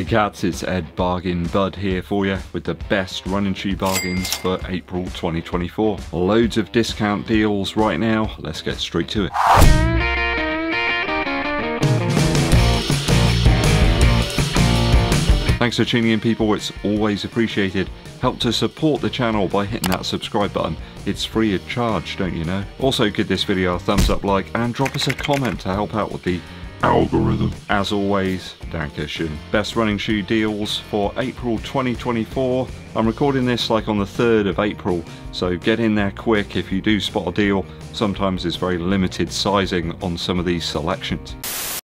Hey cats, it's Ed Bargain Bud here for you with the best running shoe bargains for April 2024. Loads of discount deals right now, let's get straight to it. Thanks for tuning in people, it's always appreciated. Help to support the channel by hitting that subscribe button. It's free of charge, don't you know? Also give this video a thumbs up like and drop us a comment to help out with the algorithm. As always, Dankeschön. Best running shoe deals for April 2024. I'm recording this like on the 3rd of April, so get in there quick if you do spot a deal. Sometimes it's very limited sizing on some of these selections.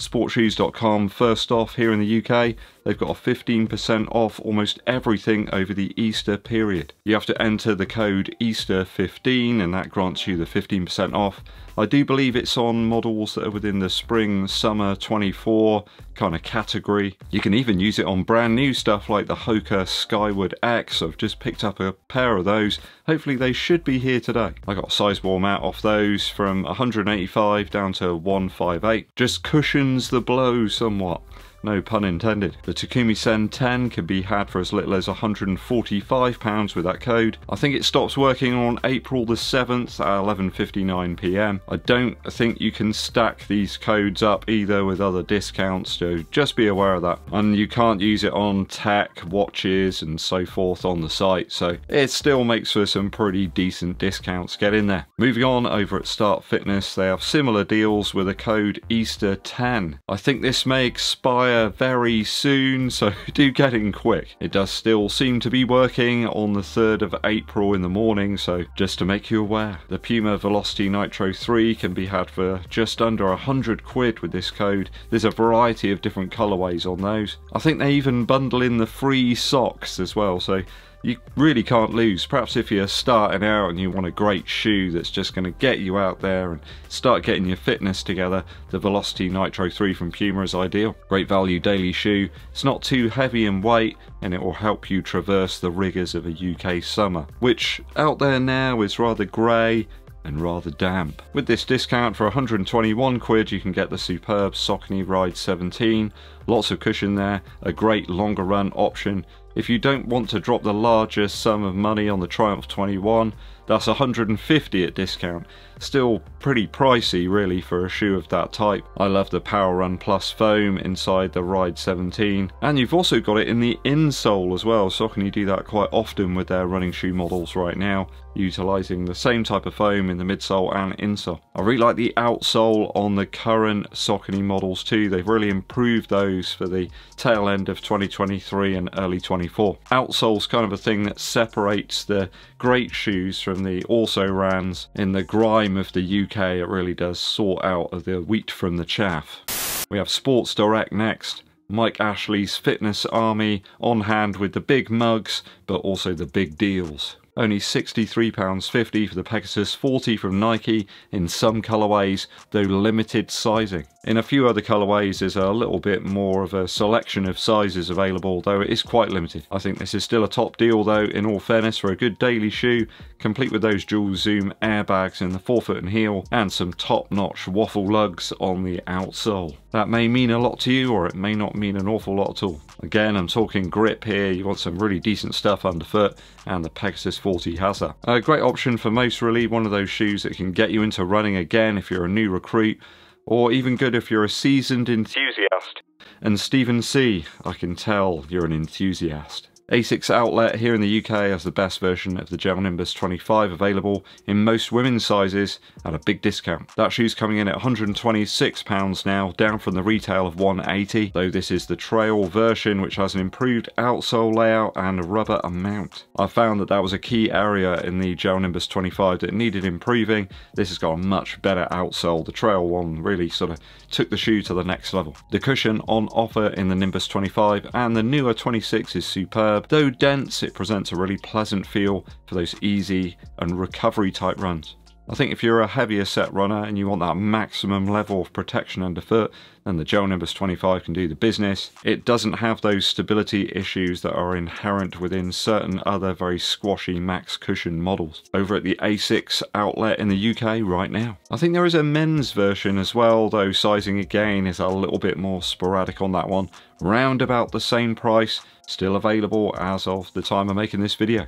SportsShoes.com first off here in the UK they've got a 15% off almost everything over the Easter period. You have to enter the code Easter15 and that grants you the 15% off. I do believe it's on models that are within the spring summer 24 kind of category. You can even use it on brand new stuff like the Hoka Skyward X. I've just picked up a pair of those. Hopefully they should be here today. I got a size warm out off those from 185 down to 158. Just cushions the blow somewhat no pun intended. The Takumi Sen 10 can be had for as little as £145 with that code. I think it stops working on April the 7th at 11.59pm. I don't think you can stack these codes up either with other discounts, so just be aware of that. And you can't use it on tech, watches and so forth on the site, so it still makes for some pretty decent discounts. Get in there. Moving on over at Start Fitness, they have similar deals with a code Easter10. I think this may expire very soon, so do get in quick. It does still seem to be working on the 3rd of April in the morning, so just to make you aware. The Puma Velocity Nitro 3 can be had for just under 100 quid with this code. There's a variety of different colorways on those. I think they even bundle in the free socks as well, so you really can't lose. Perhaps if you're starting out and you want a great shoe that's just going to get you out there and start getting your fitness together, the Velocity Nitro 3 from Puma is ideal. Great value daily shoe. It's not too heavy in weight and it will help you traverse the rigours of a UK summer, which out there now is rather grey and rather damp. With this discount for 121 quid you can get the superb Saucony Ride 17, lots of cushion there, a great longer run option if you don't want to drop the largest sum of money on the Triumph 21, that's 150 at discount. Still pretty pricey really for a shoe of that type. I love the Power Run Plus foam inside the Ride 17 and you've also got it in the insole as well. Saucony do that quite often with their running shoe models right now utilising the same type of foam in the midsole and insole. I really like the outsole on the current Saucony models too. They've really improved those for the tail end of 2023 and early 24. Outsole's kind of a thing that separates the great shoes from the also rans in the grime of the UK. It really does sort out of the wheat from the chaff. We have Sports Direct next. Mike Ashley's fitness army on hand with the big mugs, but also the big deals. Only £63.50 for the Pegasus 40 from Nike in some colourways, though limited sizing. In a few other colourways there's a little bit more of a selection of sizes available, though it is quite limited. I think this is still a top deal though, in all fairness, for a good daily shoe, complete with those dual zoom airbags in the forefoot and heel, and some top-notch waffle lugs on the outsole. That may mean a lot to you, or it may not mean an awful lot at all. Again, I'm talking grip here, you want some really decent stuff underfoot, and the Pegasus 40 has. A great option for most really, one of those shoes that can get you into running again if you're a new recruit, or even good if you're a seasoned enthusiast. And Stephen C, I can tell you're an enthusiast. Asics Outlet here in the UK has the best version of the Gel Nimbus 25 available in most women's sizes at a big discount. That shoe's coming in at £126 now, down from the retail of 180 though this is the trail version which has an improved outsole layout and rubber amount. I found that that was a key area in the Gel Nimbus 25 that needed improving. This has got a much better outsole. The trail one really sort of took the shoe to the next level. The cushion on offer in the Nimbus 25 and the newer 26 is superb Though dense, it presents a really pleasant feel for those easy and recovery type runs. I think if you're a heavier set runner and you want that maximum level of protection underfoot, then the Gel Nimbus 25 can do the business. It doesn't have those stability issues that are inherent within certain other very squashy max cushion models. Over at the Asics outlet in the UK right now. I think there is a men's version as well, though sizing again is a little bit more sporadic on that one. Round about the same price, still available as of the time of making this video.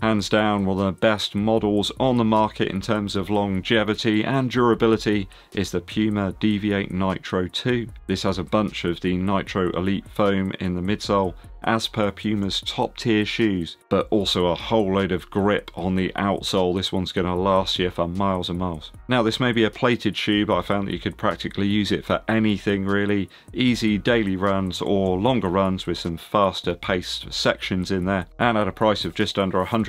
Hands down, one of the best models on the market in terms of longevity and durability is the Puma Deviate Nitro 2. This has a bunch of the Nitro Elite foam in the midsole as per Puma's top tier shoes, but also a whole load of grip on the outsole. This one's going to last you for miles and miles. Now this may be a plated shoe, but I found that you could practically use it for anything really. Easy daily runs or longer runs with some faster paced sections in there. And at a price of just under £100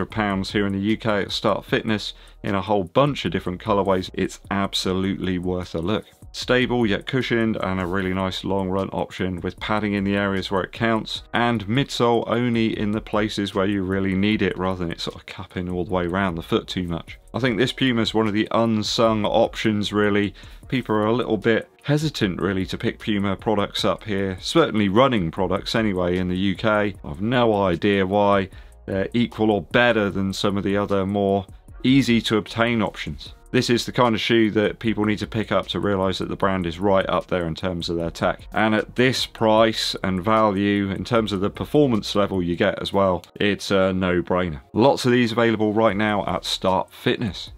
here in the UK at Start Fitness, in a whole bunch of different colorways, it's absolutely worth a look. Stable yet cushioned and a really nice long run option with padding in the areas where it counts and midsole only in the places where you really need it rather than it sort of cupping all the way around the foot too much. I think this Puma is one of the unsung options really. People are a little bit hesitant really to pick Puma products up here, certainly running products anyway in the UK. I've no idea why they're equal or better than some of the other more easy to obtain options. This is the kind of shoe that people need to pick up to realise that the brand is right up there in terms of their tech. And at this price and value, in terms of the performance level you get as well, it's a no-brainer. Lots of these available right now at Start Fitness.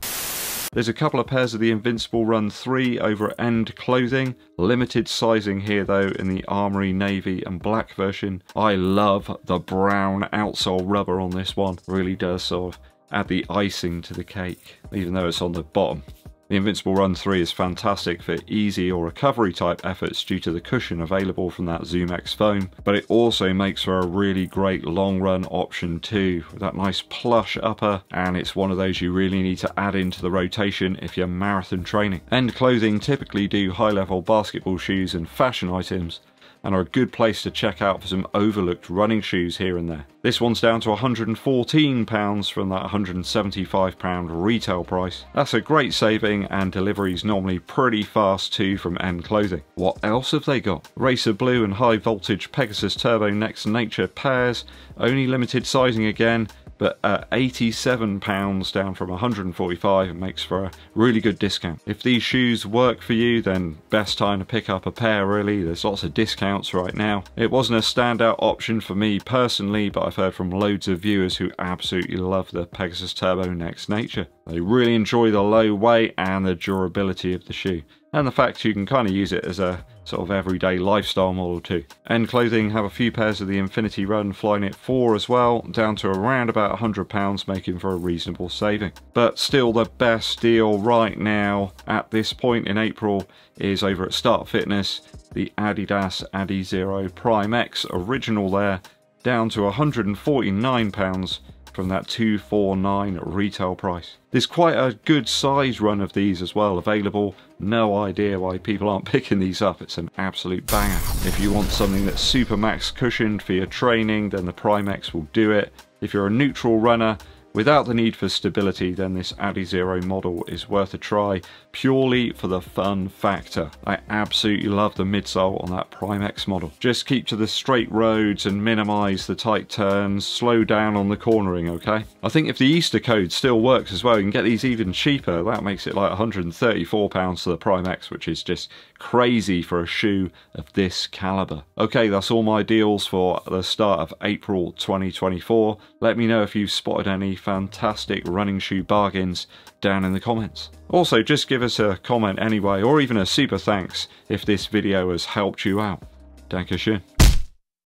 There's a couple of pairs of the Invincible Run 3 over at End Clothing. Limited sizing here though in the Armory Navy and Black version. I love the brown outsole rubber on this one. Really does sort of add the icing to the cake, even though it's on the bottom. The Invincible Run 3 is fantastic for easy or recovery type efforts due to the cushion available from that ZoomX foam, but it also makes for a really great long run option too, with that nice plush upper, and it's one of those you really need to add into the rotation if you're marathon training. End Clothing typically do high level basketball shoes and fashion items, and are a good place to check out for some overlooked running shoes here and there. This one's down to £114 from that £175 retail price. That's a great saving and delivery's normally pretty fast too from End Clothing. What else have they got? Racer Blue and High Voltage Pegasus Turbo Next Nature pairs, only limited sizing again, but at £87 down from 145 it makes for a really good discount. If these shoes work for you then best time to pick up a pair really, there's lots of discounts right now. It wasn't a standout option for me personally but I've heard from loads of viewers who absolutely love the Pegasus Turbo Next Nature. They really enjoy the low weight and the durability of the shoe and the fact you can kind of use it as a sort of everyday lifestyle model too. End Clothing have a few pairs of the Infinity Run Flyknit 4 as well, down to around about £100 making for a reasonable saving. But still the best deal right now at this point in April is over at Start Fitness, the Adidas Adizero Prime X original there, down to £149 from that 249 retail price. There's quite a good size run of these as well available. No idea why people aren't picking these up. It's an absolute banger. If you want something that's super max cushioned for your training, then the Primex will do it. If you're a neutral runner, Without the need for stability, then this Adizero model is worth a try, purely for the fun factor. I absolutely love the midsole on that Prime X model. Just keep to the straight roads and minimise the tight turns, slow down on the cornering, okay? I think if the Easter code still works as well, you can get these even cheaper. That makes it like £134 for the Prime X, which is just crazy for a shoe of this caliber. Okay, that's all my deals for the start of April 2024. Let me know if you've spotted any fantastic running shoe bargains down in the comments. Also, just give us a comment anyway, or even a super thanks if this video has helped you out. Dankeschön.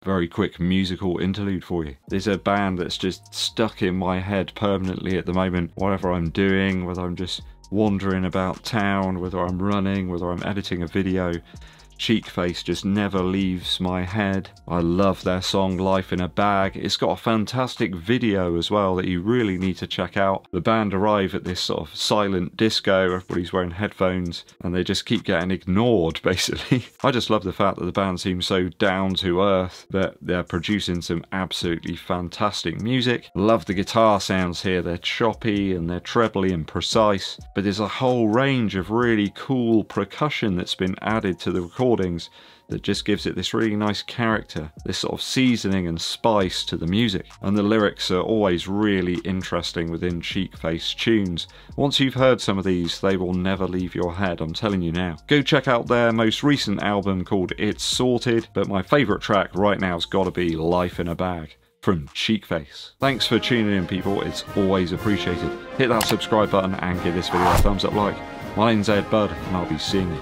Very quick musical interlude for you. There's a band that's just stuck in my head permanently at the moment. Whatever I'm doing, whether I'm just wandering about town, whether I'm running, whether I'm editing a video, Cheekface just never leaves my head. I love their song Life in a Bag. It's got a fantastic video as well that you really need to check out. The band arrive at this sort of silent disco, everybody's wearing headphones, and they just keep getting ignored basically. I just love the fact that the band seems so down to earth that they're producing some absolutely fantastic music. Love the guitar sounds here, they're choppy and they're trebly and precise, but there's a whole range of really cool percussion that's been added to the recording recordings that just gives it this really nice character, this sort of seasoning and spice to the music. And the lyrics are always really interesting within Cheekface tunes. Once you've heard some of these, they will never leave your head, I'm telling you now. Go check out their most recent album called It's Sorted, but my favourite track right now has got to be Life in a Bag from Cheekface. Thanks for tuning in, people. It's always appreciated. Hit that subscribe button and give this video a thumbs up like. My name's Ed Bud, and I'll be seeing you